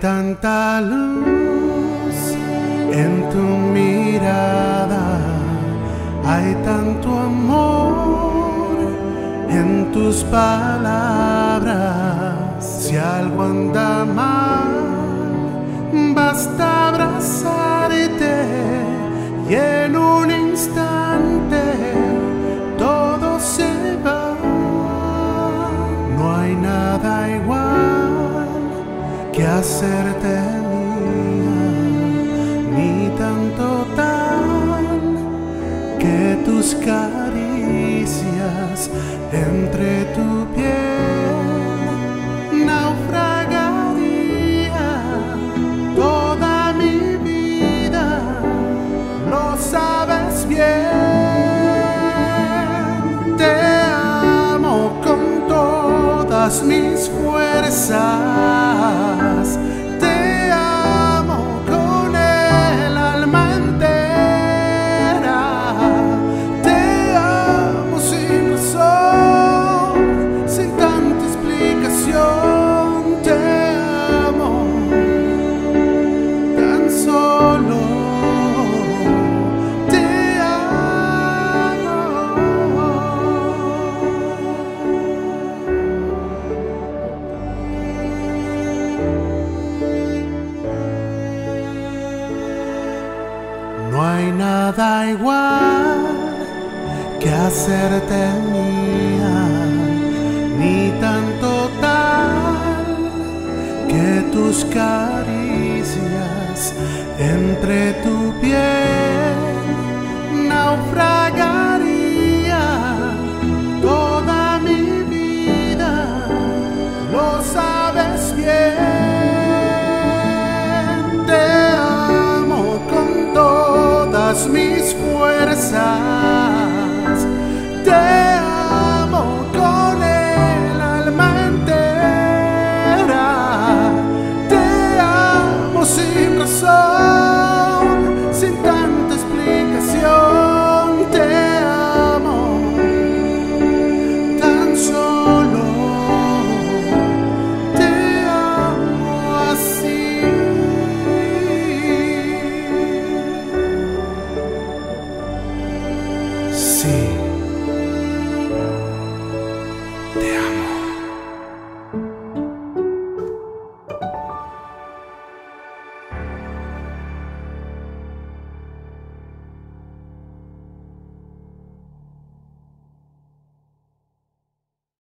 Tanta luz en tu mirada, hay tanto amor en tus palabras. Si algo anda mal, basta abrazarte y en un instante todo se va. No hay nada igual que hacerte mía, ni tanto tal que tus caricias entre tu piel naufragaría toda mi vida, lo sabes bien. Mis fuerzas. No hay nada igual que hacerte mía, ni tanto tal que tus caricias entre tu piel.